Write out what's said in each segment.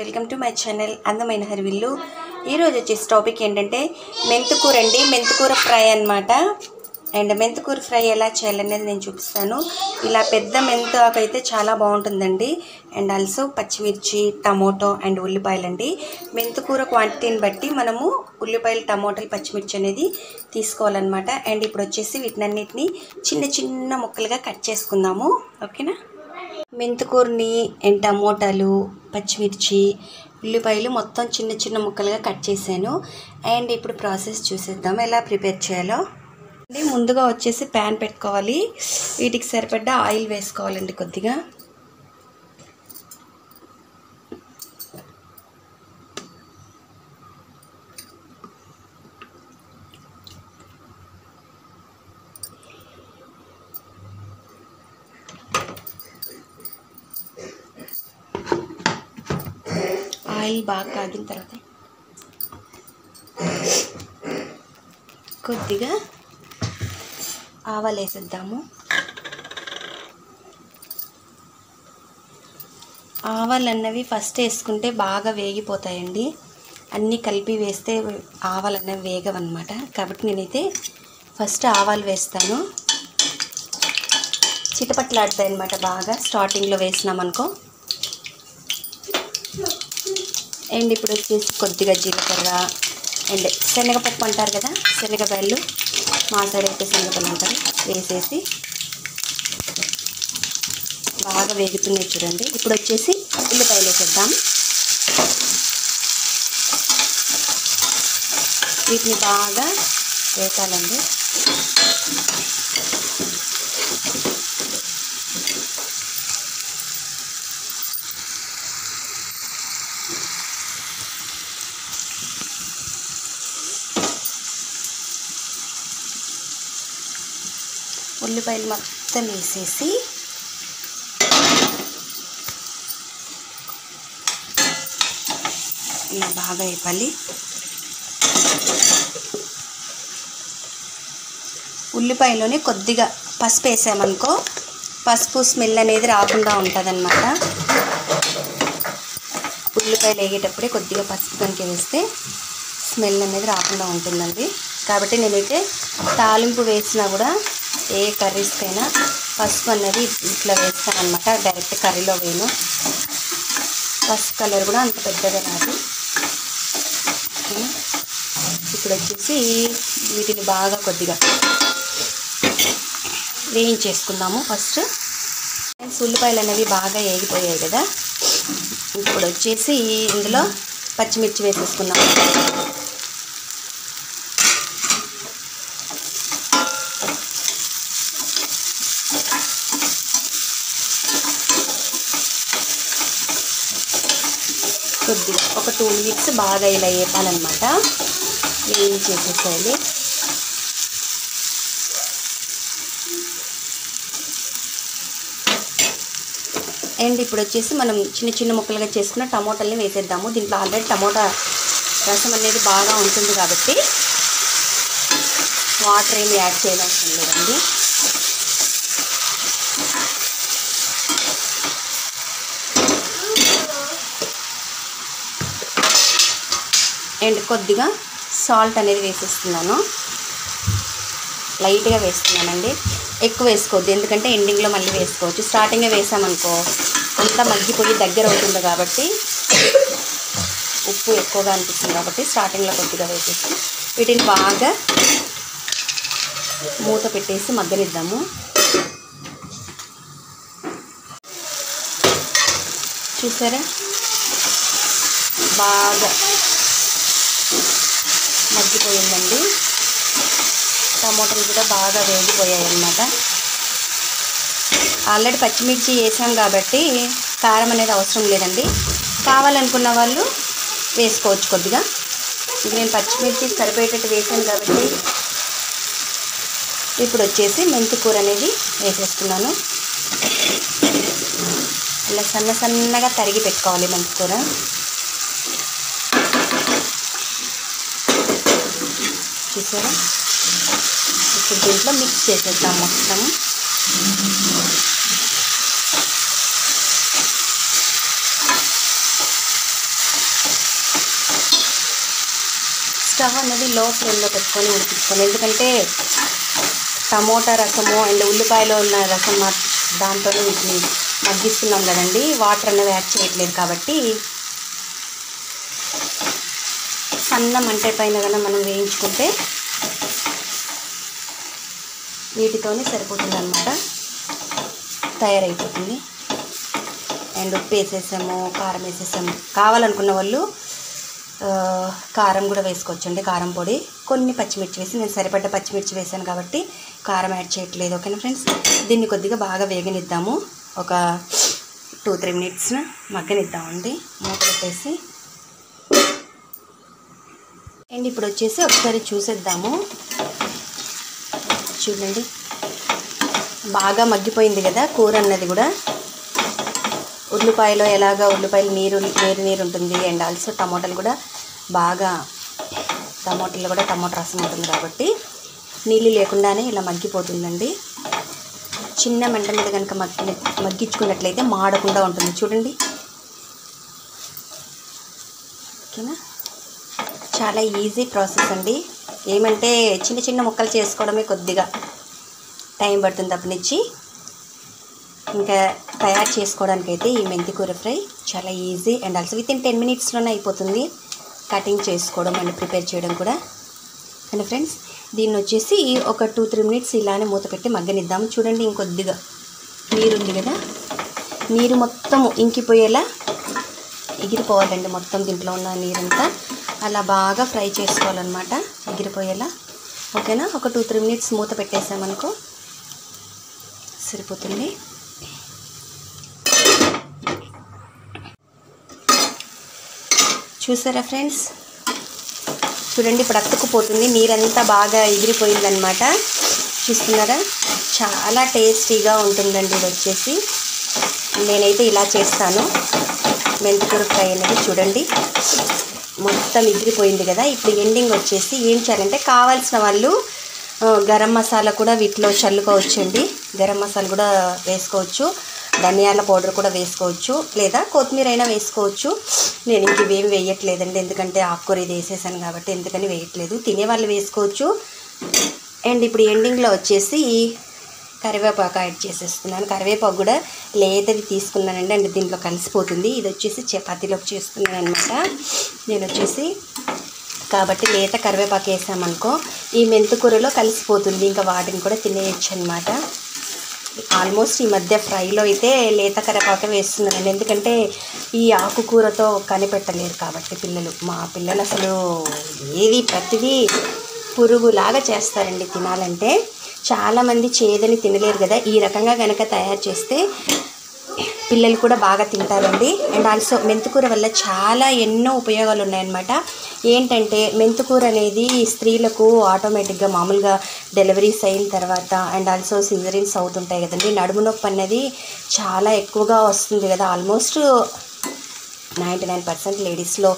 Welcome to my channel అందమైన హరివిల్లు. ఈరోజు వచ్చేసి టాపిక్ ఏంటంటే మెంతుకూర అండి. మెంతుకూర ఫ్రై అన్నమాట. అండ్ మెంతుకూర ఫ్రై ఎలా చేయాలనేది నేను చూపిస్తాను. ఇలా పెద్ద మెంతు ఆకు అయితే చాలా బాగుంటుందండి. అండ్ ఆల్సో పచ్చిమిర్చి టమోటో అండ్ ఉల్లిపాయలండి మెంతుకూర క్వాంటిటీని బట్టి మనము ఉల్లిపాయలు టమోటాలు పచ్చిమిర్చి అనేది తీసుకోవాలన్నమాట. అండ్ ఇప్పుడు వచ్చేసి వీటినన్నిటిని చిన్న చిన్న ముక్కలుగా కట్ చేసుకుందాము. ఓకేనా? మెంతుకూరని అండ్ టమోటాలు పచ్చిమిర్చి ఉల్లిపాయలు మొత్తం చిన్న చిన్న ముక్కలుగా కట్ చేశాను. అండ్ ఇప్పుడు ప్రాసెస్ చూసేద్దాం ఎలా ప్రిపేర్ చేయాలో. అండి ముందుగా వచ్చేసి ప్యాన్ పెట్టుకోవాలి. వీటికి సరిపడ్డ ఆయిల్ వేసుకోవాలండి కొద్దిగా. ఆయిల్ బాగా కాగిన తర్వాత కొద్దిగా ఆవాలు వేసేద్దాము. ఆవాలు అన్నవి ఫస్ట్ వేసుకుంటే బాగా వేగిపోతాయండి. అన్నీ కలిపి వేస్తే ఆవాలు అన్నవి వేగవన్నమాట. కాబట్టి నేనైతే ఫస్ట్ ఆవాలు వేస్తాను. చిటపట్లాడతాయి అన్నమాట బాగా. స్టార్టింగ్లో వేసినామనుకో. అండ్ ఇప్పుడు వచ్చేసి కొద్దిగా జీలకర్ర అండ్ శనగపప్పు అంటారు కదా శనగపాయలు మా సైడ్ అయితే శనగపల్లి అంటారు. వేసేసి బాగా వేగుతున్నాయి చూడండి. ఇప్పుడు వచ్చేసి ఉల్లిపాయలు వేసేద్దాం. వీటిని బాగా వేసాలండి ఉల్లిపాయలు మొత్తం వేసేసి ఇలా బాగా వేపాలి. ఉల్లిపాయలోనే కొద్దిగా పసుపు వేసామనుకో పసుపు స్మెల్ అనేది రాకుండా ఉంటుందన్నమాట. ఉల్లిపాయలు వేగేటప్పుడే కొద్దిగా పసుపు కనుక వేస్తే స్మెల్ అనేది రాకుండా ఉంటుందండి. కాబట్టి నేనైతే తాలింపు వేసినా కూడా ఏ కర్రీస్కైనా పసుపు అనేది ఇట్లా వేస్తాను అనమాట డైరెక్ట్ కర్రీలో వేను పసుపు కలర్ కూడా అంత పెద్దగా రాదు ఇప్పుడు వచ్చేసి వీటిని బాగా కొద్దిగా వేయించేసుకుందాము ఫస్ట్. ఉల్లిపాయలు అనేవి బాగా వేగిపోయాయి కదా. ఇప్పుడు వచ్చేసి ఇందులో పచ్చిమిర్చి వేసేసుకున్నాము కొద్దిగా ఒక టూ మినిట్స్ బాగా ఇలా వేపాలన్నమాట. వేయించేసేసేయాలి అండ్ ఇప్పుడు వచ్చేసి మనం చిన్న చిన్న ముక్కలుగా చేసుకున్న టమోటాలని వేసేద్దాము. దీంట్లో ఆల్రెడీ టమోటా రసం అనేది బాగా ఉంటుంది కాబట్టి వాటర్ ఏమి యాడ్ చేయనవసరం లేదండి. అండ్ కొద్దిగా సాల్ట్ అనేది వేసేస్తున్నాను. లైట్గా వేస్తున్నానండి. ఎక్కువ వేసుకోవద్దు. ఎందుకంటే ఎండింగ్లో మళ్ళీ వేసుకోవచ్చు. స్టార్టింగే వేసామనుకో అంతా మగ్గిపోయి దగ్గర అవుతుంది కాబట్టి ఉప్పు ఎక్కువగా అనిపిస్తుంది కాబట్టి స్టార్టింగ్లో కొద్దిగా వేసేసి వీటిని బాగా మూత పెట్టేసి మగ్గనిద్దాము. చూసారా? బాగా మగ్గిపోయిందండి. టమోటాలు కూడా బాగా వేగిపోయాయి అన్నమాట ఆల్రెడీ పచ్చిమిర్చి వేసాం కాబట్టి కారం అనేది అవసరం లేదండి. కావాలనుకున్న వాళ్ళు వేసుకోవచ్చు కొద్దిగా. ఇది నేను పచ్చిమిర్చి సరిపోయేటట్టు వేసాను కాబట్టి ఇప్పుడు వచ్చేసి మెంతి కూర అనేది వేసేస్తున్నాను. ఇలా సన్న సన్నగా తరిగి పెట్టుకోవాలి మెంతి కూర. చూసారా? ఇప్పుడు దీంట్లో మిక్స్ చేసేద్దాం మొత్తం. స్టవ్ అనేది లో ఫ్లేమ్లో పెట్టుకొని ఉడికించుకోండి ఎందుకంటే టమోటా రసము అండ్ ఉల్లిపాయలో ఉన్న రసం దాంతోనే వీటిని మగ్గిస్తున్నాం కదండి. వాటర్ అనేది యాడ్ చేయట్లేదు కాబట్టి సన్న మంటే పైన కన్నా మనం వేయించుకుంటే వీటితోనే సరిపోతుంది అనమాట తయారైపోతుంది. అండ్ ఉప్పు వేసేసాము కారం వేసేసాము. కావాలనుకున్న వాళ్ళు కారం కూడా వేసుకోవచ్చండి కారం పొడి. కొన్ని పచ్చిమిర్చి వేసి నేను సరిపడ్డ పచ్చిమిర్చి వేసాను కాబట్టి కారం యాడ్ చేయట్లేదు ఓకేనా ఫ్రెండ్స్? దీన్ని కొద్దిగా బాగా వేగనిద్దాము. ఒక టూ త్రీ మినిట్స్ మగ్గనిద్దామండి. మూత పెట్టేసి అండ్ ఇప్పుడు వచ్చేసి ఒకసారి చూసేద్దాము. చూడండి. బాగా మగ్గిపోయింది కదా కూర అన్నది కూడా. ఉల్లిపాయలో ఎలాగా ఉల్లిపాయలు నీరు నీరు నీరు ఉంటుంది అండ్ ఆల్సో టమాటాలు కూడా బాగా టమాటాలు కూడా టమాటా రసం ఉంటుంది కాబట్టి నీళ్ళు లేకుండానే ఇలా మగ్గిపోతుందండి. చిన్న మంట మీద కనుక మగ్గి మగ్గించుకున్నట్లయితే మాడకుండా ఉంటుంది. చూడండి ఓకేనా చాలా ఈజీ ప్రాసెస్ అండి. ఏమంటే చిన్న చిన్న ముక్కలు చేసుకోవడమే కొద్దిగా టైం పడుతుంది అప్పటినుంచి ఇంకా తయారు చేసుకోవడానికి అయితే ఈ మెంతి కూర ఫ్రై చాలా easy and also within ten మినిట్స్లోనే అయిపోతుంది. కటింగ్ చేసుకోవడం అండ్ ప్రిపేర్ చేయడం కూడా. అండ్ ఫ్రెండ్స్ దీన్ని వచ్చేసి ఒక టూ త్రీ మినిట్స్ ఇలానే మూత పెట్టి మగ్గనిద్దాము చూడండి ఇంకొద్దిగా నీరు ఉంది కదా. నీరు మొత్తం ఇంకిపోయేలా ఎగిరిపోవాలండి మొత్తం దీంట్లో ఉన్న నీరంతా. అలా బాగా ఫ్రై చేసుకోవాలన్నమాట ఎగిరిపోయేలా. ఓకేనా? ఒక టూ త్రీ మినిట్స్ మూత పెట్టేసామనుకో. సరిపోతుంది. చూసారా ఫ్రెండ్స్? చూడండి ఇప్పుడు అతుక్కుపోతుంది. నీరంతా బాగా ఎగిరిపోయిందనమాట చూస్తున్నారా? చాలా టేస్టీగా ఉంటుందండి ఇది వచ్చేసి. నేనైతే ఇలా చేస్తాను. మెంతికూర ఫ్రై అనేది చూడండి. మొత్తం ఎగిరిపోయింది కదా. ఇప్పుడు ఎండింగ్ వచ్చేసి ఏం చేయాలంటే కావాల్సిన వాళ్ళు గరం మసాలా కూడా వీటిలో చల్లుకోవచ్చండి. గరం మసాలా కూడా వేసుకోవచ్చు. ధనియాల పౌడర్ కూడా వేసుకోవచ్చు. లేదా కొత్తిమీర అయినా వేసుకోవచ్చు. నేను ఇంక వేయట్లేదండి. ఎందుకంటే ఆకుకూర ఇది వేసేసాను కాబట్టి ఎందుకని వేయట్లేదు. తినేవాళ్ళు వేసుకోవచ్చు. అండ్ ఇప్పుడు ఎండింగ్లో వచ్చేసి కరివేపాకు యాడ్ చేసేస్తున్నాను. కరివేపాకు కూడా లేతది తీసుకున్నానండి అండ్ దీంట్లో కలిసిపోతుంది. ఇది వచ్చేసి చపాతీలోకి చేస్తున్నాను అనమాట నేను వచ్చేసి కాబట్టి లేత కరివేపాకు వేసామనుకో ఈ మెంతుకూరలో కలిసిపోతుంది. ఇంకా వాటిని కూడా తినేయచ్చు అనమాట ఆల్మోస్ట్ ఈ మధ్య ఫ్రైలో అయితే లేత కరివేపాకు వేస్తున్నానండి. ఎందుకంటే ఈ ఆకుకూరతో కనిపెట్టలేరు కాబట్టి పిల్లలు. మా పిల్లలు అసలు ఏది ప్రతిదీ పురుగులాగా చేస్తారండి తినాలంటే. చాలామంది చేదని తినలేరు కదా. ఈ రకంగా కనుక తయారు చేస్తే పిల్లలు కూడా బాగా తింటారండి. అండ్ ఆల్సో మెంతుకూర వల్ల చాలా ఎన్నో ఉపయోగాలు ఉన్నాయన్నమాట. ఏంటంటే మెంతుకూర అనేది స్త్రీలకు ఆటోమేటిక్గా మామూలుగా డెలివరీస్ అయిన తర్వాత అండ్ ఆల్సో సిజరీన్స్ అవుతుంటాయి కదండి. నడుము నొప్పి అనేది చాలా ఎక్కువగా వస్తుంది కదా. ఆల్మోస్ట్ నైంటీ నైన్ పర్సెంట్ లేడీస్లో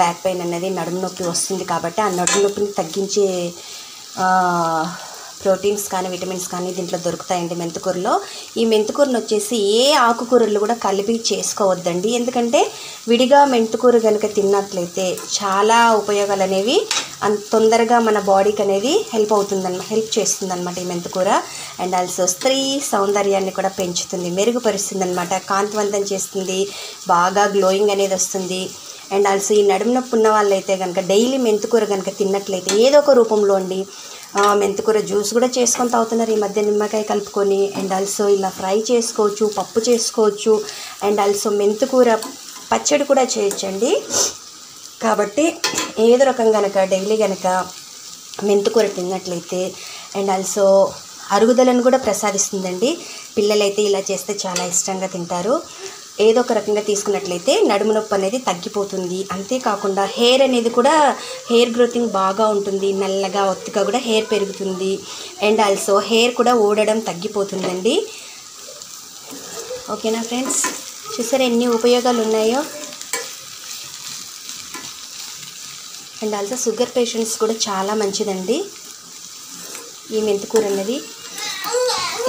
బ్యాక్ పెయిన్ అనేది నడుము నొప్పి వస్తుంది కాబట్టి ఆ నడుము నొప్పిని తగ్గించే ప్రోటీన్స్ కానీ విటమిన్స్ కానీ దీంట్లో దొరుకుతాయండి మెంతుకూరలో. ఈ మెంతుకూరను వచ్చేసి ఏ ఆకుకూరలు కూడా కలిపి చేసుకోవద్దండి. ఎందుకంటే విడిగా మెంతుకూర కనుక తిన్నట్లయితే చాలా ఉపయోగాలు అనేవి అంత తొందరగా మన బాడీకి అనేది హెల్ప్ అవుతుందన్నమాట హెల్ప్ చేస్తుందన్నమాట ఈ మెంతుకూర. అండ్ ఆల్సో స్త్రీ సౌందర్యాన్ని కూడా పెంచుతుంది మెరుగుపరుస్తుంది అనమాట కాంతివంతం చేస్తుంది బాగా గ్లోయింగ్ అనేది వస్తుంది. అండ్ ఆల్సో ఈ నడుము నొప్పి ఉన్న వాళ్ళైతే కనుక డైలీ మెంతుకూర కనుక తిన్నట్లయితే ఏదో ఒక రూపంలో అండి మెంతికూర జ్యూస్ కూడా చేసుకొని తాగుతున్నారు. ఈ మధ్య నిమ్మకాయ కలుపుకొని అండ్ ఆల్సో ఇలా ఫ్రై చేసుకోవచ్చు పప్పు చేసుకోవచ్చు అండ్ ఆల్సో మెంతికూర పచ్చడి కూడా చేయొచ్చండి. కాబట్టి ఏదో రకం కనుక డైలీ కనుక మెంతికూర తిన్నట్లయితే అండ్ ఆల్సో అరుగుదలను కూడా ప్రసాదిస్తుందండి. పిల్లలైతే ఇలా చేస్తే చాలా ఇష్టంగా తింటారు. ఏదో ఒక రకంగా తీసుకున్నట్లయితే నడుము నొప్పి అనేది తగ్గిపోతుంది. అంతేకాకుండా హెయిర్ అనేది కూడా హెయిర్ గ్రోతింగ్ బాగా ఉంటుంది. నల్లగా ఒత్తిగా కూడా హెయిర్ పెరుగుతుంది. అండ్ ఆల్సో హెయిర్ కూడా ఊడడం తగ్గిపోతుందండి. ఓకేనా ఫ్రెండ్స్? చూసారా ఎన్ని ఉపయోగాలు ఉన్నాయో? అండ్ ఆల్సో షుగర్ పేషెంట్స్ కూడా చాలా మంచిదండి. ఈ మెంతికూర అన్నది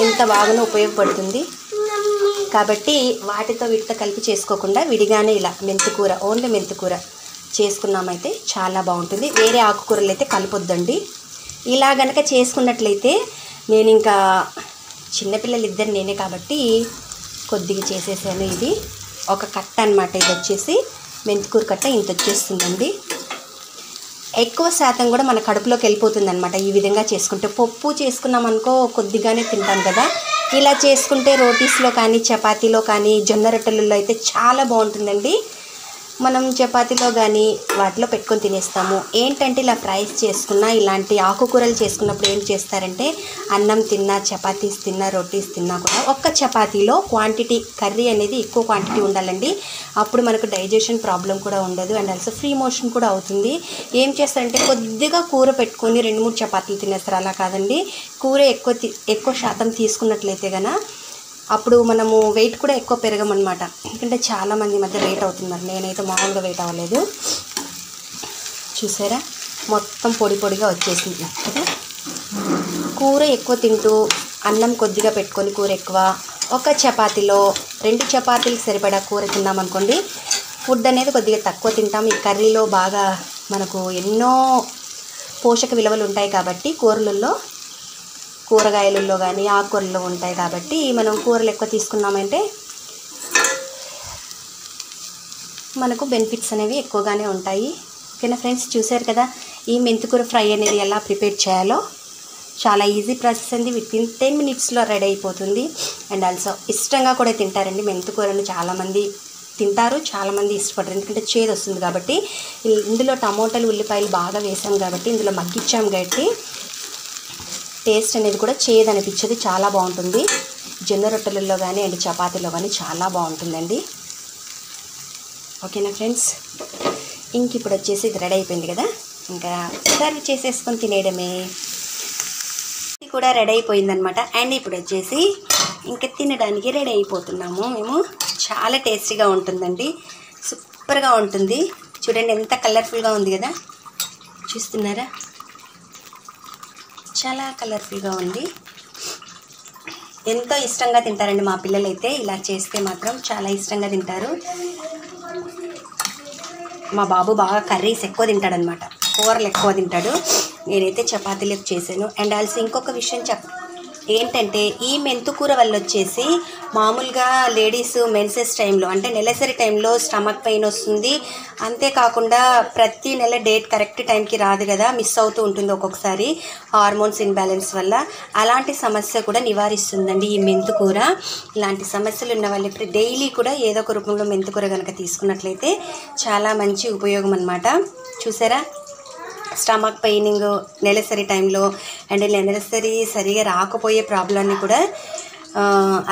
ఎంత బాగానో ఉపయోగపడుతుంది. కాబట్టి వాటితో వీటితో కలిపి చేసుకోకుండా విడిగానే ఇలా మెంతికూర ఓన్లీ మెంతికూర చేసుకున్నామైతే చాలా బాగుంటుంది. వేరే ఆకుకూరలు అయితే కలపొద్దండి. ఇలా గనక చేసుకున్నట్లయితే నేను ఇంకా చిన్నపిల్లలు ఇద్దరు నేనే కాబట్టి కొద్దిగా చేసేసాను ఇది. ఒక కట్ట అనమాట ఇది వచ్చేసి. మెంతికూర కట్ట ఇంత వచ్చేస్తుందండి. ఎక్కువ శాతం కూడా మన కడుపులోకి వెళ్ళిపోతుంది అనమాట ఈ విధంగా చేసుకుంటే. పప్పు చేసుకున్నాం అనుకో కొద్దిగానే తింటాం కదా. ఇలా చేసుకుంటే రోటీస్లో కానీ చపాతీలో కానీ జొన్న రొట్టెలలో అయితే చాలా బాగుంటుందండి. మనం చపాతీలో కానీ వాటిలో పెట్టుకొని తినేస్తాము. ఏంటంటే ఇలా ఫ్రైస్ చేసుకున్నా ఇలాంటి ఆకుకూరలు చేసుకున్నప్పుడు ఏం చేస్తారంటే అన్నం తిన్నా చపాతీస్ తిన్నా రొటీస్ తిన్నా కూడా ఒక్క చపాతీలో క్వాంటిటీ కర్రీ అనేది ఎక్కువ క్వాంటిటీ ఉండాలండి. అప్పుడు మనకు డైజెషన్ ప్రాబ్లం కూడా ఉండదు అండ్ ఆల్సో ఫ్రీ మోషన్ కూడా అవుతుంది. ఏం చేస్తారంటే కొద్దిగా కూర పెట్టుకొని రెండు మూడు చపాతీలు తినేస్తారు. అలా కాదండి. కూర ఎక్కువ తి- ఎక్కువ శాతం తీసుకున్నట్లయితే కనుక అప్పుడు మనము వెయిట్ కూడా ఎక్కువ పెరగమన్నమాట. ఎందుకంటే చాలామంది మధ్య వెయిట్ అవుతున్నారు. నేనైతే మామూలుగా వెయిట్ అవ్వలేదు. చూసారా? మొత్తం పొడి పొడిగా వచ్చేసింది. కదా? కూర ఎక్కువ తింటూ అన్నం కొద్దిగా పెట్టుకొని కూర ఎక్కువ. ఒక చపాతీలో రెండు చపాతీలకు సరిపడా కూర తిన్నామనుకోండి ఫుడ్ అనేది కొద్దిగా తక్కువ తింటాం. ఈ కర్రీలో బాగా మనకు ఎన్నో పోషక విలువలు ఉంటాయి కాబట్టి కూరలలో కూరగాయలలో కానీ ఆకుకూరల్లో ఉంటాయి కాబట్టి మనం కూరలు ఎక్కువ తీసుకున్నామంటే మనకు బెనిఫిట్స్ అనేవి ఎక్కువగానే ఉంటాయి. ఓకేనా ఫ్రెండ్స్? చూశారు కదా ఈ మెంతికూర ఫ్రై అనేది ఎలా ప్రిపేర్ చేయాలో? చాలా ఈజీ ప్రాసెస్ అండి. విత్ ఇన్ టెన్ మినిట్స్లో రెడీ అయిపోతుంది. అండ్ ఆల్సో ఇష్టంగా కూడా తింటారండి మెంతికూరను. చాలామంది తింటారు చాలామంది ఇష్టపడరు. ఎందుకంటే చేదు వస్తుంది కాబట్టి. ఇందులో టమోటాలు ఉల్లిపాయలు బాగా వేసాం కాబట్టి ఇందులో మగ్గిచ్చాం కాబట్టి టేస్ట్ అనేది కూడా చేదు అనిపించదు చాలా బాగుంటుంది. జొన్న రొట్టెలలో కానీ అండ్ చపాతీలో కానీ చాలా బాగుంటుందండి. ఓకేనా ఫ్రెండ్స్? ఇంక ఇప్పుడు వచ్చేసి ఇది రెడీ అయిపోయింది కదా? ఇంకా సర్వ్ చేసేసుకొని తినేయడమే. ఇది కూడా రెడీ అయిపోయిందనమాట అండ్ ఇప్పుడు వచ్చేసి ఇంకా తినడానికి రెడీ అయిపోతున్నాము మేము. చాలా టేస్టీగా ఉంటుందండి. సూపర్గా ఉంటుంది. చూడండి ఎంత కలర్ఫుల్గా ఉంది కదా? చూస్తున్నారా? చాలా కలర్ఫుల్గా ఉంది. ఎంతో ఇష్టంగా తింటారండి మా పిల్లలైతే. ఇలా చేస్తే మాత్రం చాలా ఇష్టంగా తింటారు. మా బాబు బాగా కర్రీస్ ఎక్కువ తింటాడనమాట కూరలు ఎక్కువ తింటాడు. నేనైతే చపాతీలు చేశాను. అండ్ ఆల్సో ఇంకొక విషయం చెప్ ఏంటంటే ఈ మెంతుకూర వల్ల వచ్చేసి మామూలుగా లేడీస్ మెన్సెస్ టైంలో అంటే నెలసరి టైంలో స్టమక్ పెయిన్ వస్తుంది. అంతేకాకుండా ప్రతి నెల డేట్ కరెక్ట్ టైంకి రాదు కదా మిస్ అవుతూ ఉంటుంది ఒక్కొక్కసారి హార్మోన్స్ ఇన్బ్యాలెన్స్ వల్ల. అలాంటి సమస్య కూడా నివారిస్తుందండి ఈ మెంతుకూర ఇలాంటి సమస్యలు ఉన్న వాళ్ళు ఇప్పుడు డైలీ కూడా ఏదో ఒక రూపంలో మెంతుకూర కనుక తీసుకున్నట్లయితే చాలా మంచి ఉపయోగం అనమాట చూసారా? స్టమక్ పెయినింగ్ నెలసరి టైంలో అండ్ నెలసరి సరిగా రాకపోయే ప్రాబ్లమ్ని కూడా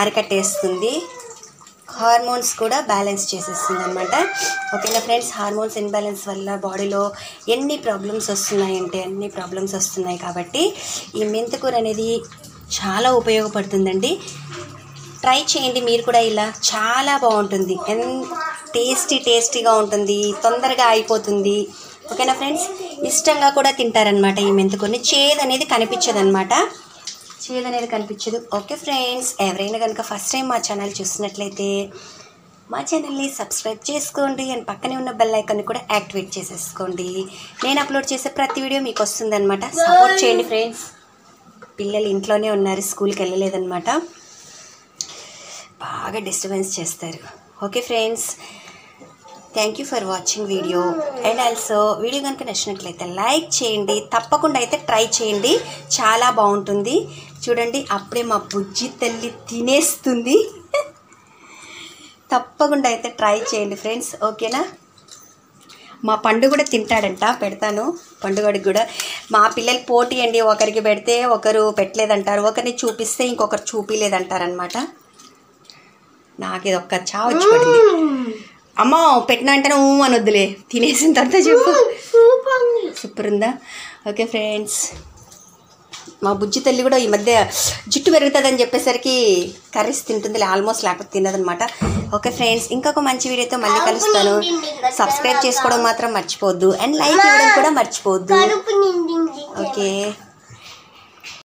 అరికట్టేస్తుంది. హార్మోన్స్ కూడా బ్యాలెన్స్ చేసేస్తుంది అనమాట ఓకేనా ఫ్రెండ్స్? హార్మోన్స్ ఇన్బ్యాలెన్స్ వల్ల బాడీలో ఎన్ని ప్రాబ్లమ్స్ వస్తున్నాయంటే అన్ని ప్రాబ్లమ్స్ వస్తున్నాయి కాబట్టి ఈ మెంతికూర అనేది చాలా ఉపయోగపడుతుందండి. ట్రై చేయండి మీరు కూడా ఇలా. చాలా బాగుంటుంది. ఎన్ టేస్టీ టేస్టీగా ఉంటుంది. తొందరగా అయిపోతుంది. ఓకేనా ఫ్రెండ్స్? ఇష్టంగా కూడా తింటారనమాట ఈ మెంతుకొని చేదు అనేది కనిపించదు అనమాట చేదు అనేది కనిపించదు. ఓకే ఫ్రెండ్స్ ఎవరైనా కనుక ఫస్ట్ టైం మా ఛానల్ చూసినట్లయితే మా ఛానల్ని సబ్స్క్రైబ్ చేసుకోండి. అండ్ పక్కనే ఉన్న బెల్ ఐకాన్ని కూడా యాక్టివేట్ చేసేసుకోండి. నేను అప్లోడ్ చేసే ప్రతి వీడియో మీకు వస్తుందన్నమాట. సపోర్ట్ చేయండి ఫ్రెండ్స్. పిల్లలు ఇంట్లోనే ఉన్నారు స్కూల్కి వెళ్ళలేదన్నమాట. బాగా డిస్టర్బెన్స్ చేస్తారు. Okay friends thank you for watching video and also video కనుక నచ్చినట్లయితే లైక్ చేయండి. తప్పకుండా అయితే ట్రై చేయండి. చాలా బాగుంటుంది. చూడండి అప్పుడే మా బుజ్జి తల్లి తినేస్తుంది. తప్పకుండా అయితే ట్రై చేయండి ఫ్రెండ్స్ ఓకేనా మా పండు కూడా తింటాడంట పెడతాను. పండుగడికి కూడా. మా పిల్లలు పోటీ అండి. ఒకరికి పెడితే ఒకరు పెట్టలేదంటారు. ఒకరిని చూపిస్తే ఇంకొకరు చూపించలేదంటారనమాట నాకు ఇది ఒక్క చా వచ్చి పడింది. అమ్మ పెట్టిన అంటేనే ఊ అని వద్దులే తినేసిన తర్వాత చెప్పు. సూపర్ ఉందా? Okay friends. మా బుజ్జి తల్లి కూడా ఈ మధ్య జుట్టు పెరుగుతుందని చెప్పేసరికి కర్రీస్ తింటుంది ఆల్మోస్ట్ లేకపోతే తినదనమాట. ఓకే ఫ్రెండ్స్ ఇంకొక మంచి వీడియోతో మళ్ళీ కలుస్తాను. సబ్స్క్రైబ్ చేసుకోవడం మాత్రం మర్చిపోవద్దు. అండ్ లైక్ ఇవ్వడం కూడా మర్చిపోవద్దు. ఓకే.